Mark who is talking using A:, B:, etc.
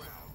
A: round.